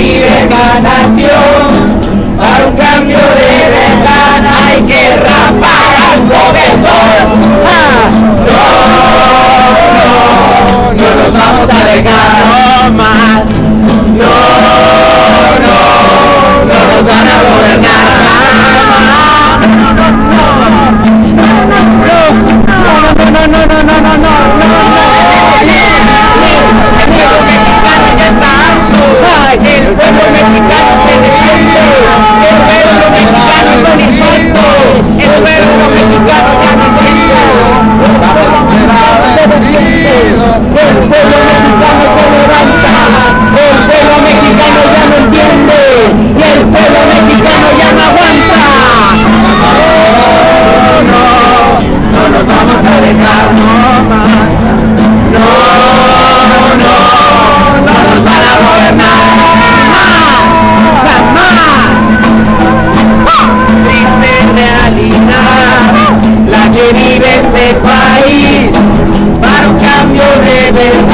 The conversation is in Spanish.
vive la nación. Para un cambio de verdad hay que rapar al gobernador. ¡Ah! No, no, no nos vamos a dejar más. país, para un cambio de verdad.